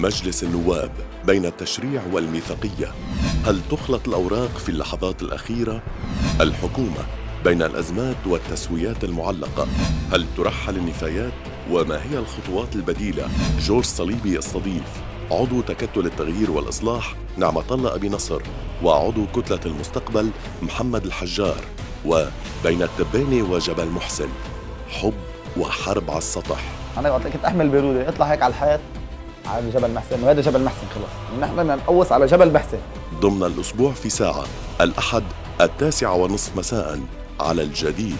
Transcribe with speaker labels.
Speaker 1: مجلس النواب بين التشريع والميثاقية هل تخلط الأوراق في اللحظات الأخيرة؟ الحكومة بين الأزمات والتسويات المعلقة هل ترحل النفايات؟ وما هي الخطوات البديلة؟ جورج صليبي يستضيف عضو تكتل التغيير والإصلاح نعمة الله أبي نصر وعضو كتلة المستقبل محمد الحجار وبين التباني وجبل محسن حب وحرب على السطح
Speaker 2: أنا وقت كنت أحمل بيرودي اطلع هيك على الحيط على جبل محسن وهذا جبل محسن خلص نحن بدنا نقوص على جبل محسن.
Speaker 1: ضمن الأسبوع في ساعة الأحد التاسعة ونصف مساء على الجديد.